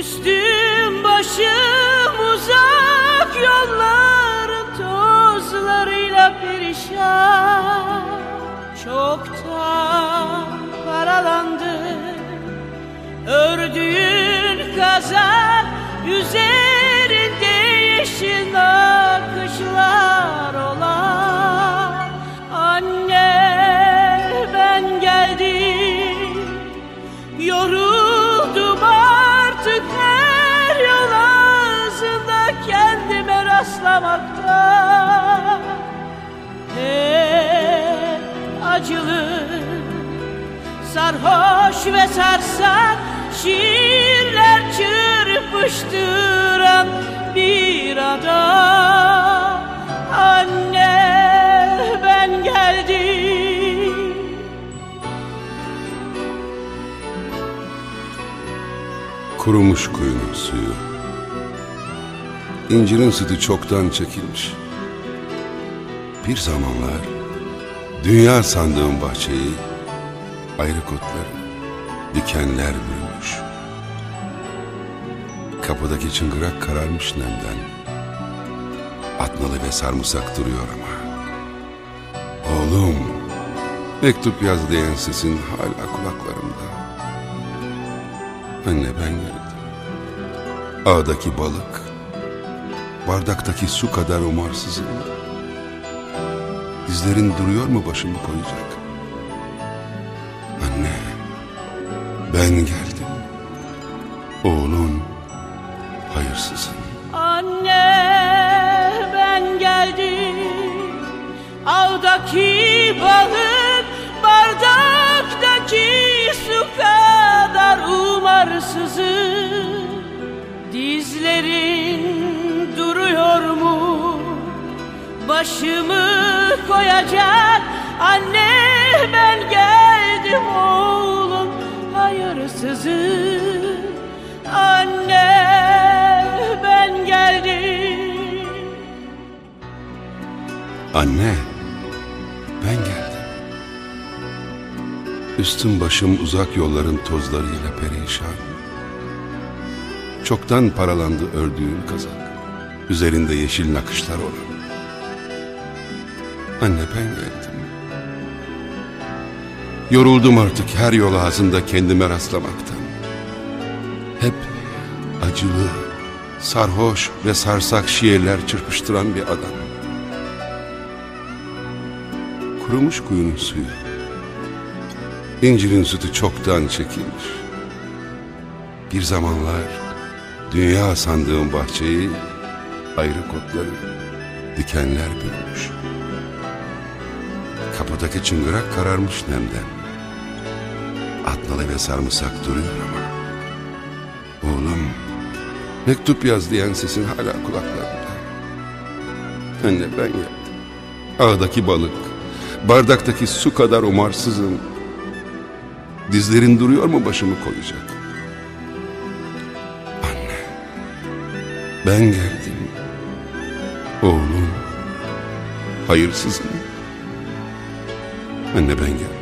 Üstüm başım uzak yolların tozlarıyla perişan. Çoktan paralandı Ördüğün kazak üzerinde rastlamakta Hep acılı sarhoş ve sarsak şiirler çırpıştıran bir adam. Anne ben geldim. Kurumuş kuyunun suyu İncirin sütü çoktan çekilmiş. Bir zamanlar Dünya sandığım bahçeyi Ayrı kotları Dikenler bürümüş. Kapıdaki çıngırak kararmış nemden. Atnalı ve sarımsak duruyor ama. Oğlum Mektup yaz diyen sesin hala kulaklarımda. Anne ben geldim. Ağdaki balık, bardaktaki su kadar umarsızım. Dizlerin duruyor mu başımı koyacak? Anne, ben geldim. Oğlun hayırsızım. Anne ben geldim Ağdaki balık başımı koyacak Anne ben geldim oğlum hayırsızım Anne ben geldim Anne, ben geldim. Üstüm başım uzak yolların tozlarıyla perişan. Çoktan paralandı ördüğüm kazak. Üzerinde yeşil nakışlar olan. Anne ben geldim. Yoruldum artık her yol ağzında kendime rastlamaktan. Hep acılı, sarhoş ve sarsak şiirler çırpıştıran bir adam. Kurumuş kuyunun suyu. İncirin sütü çoktan çekilmiş. Bir zamanlar dünya sandığım bahçeyi ayrı kotları, dikenler bürümüş. Kapıdaki çıngırak kararmış nemden. Atnalı ve sarımsak duruyor ama. Oğlum, mektup yaz diyen sesin hala kulaklarında. Anne ben geldim. Ağdaki balık, bardaktaki su kadar umarsızım. Dizlerin duruyor mu başımı koyacak? Anne, ben geldim. Oğlum, hayırsızım. Anne ben geldim.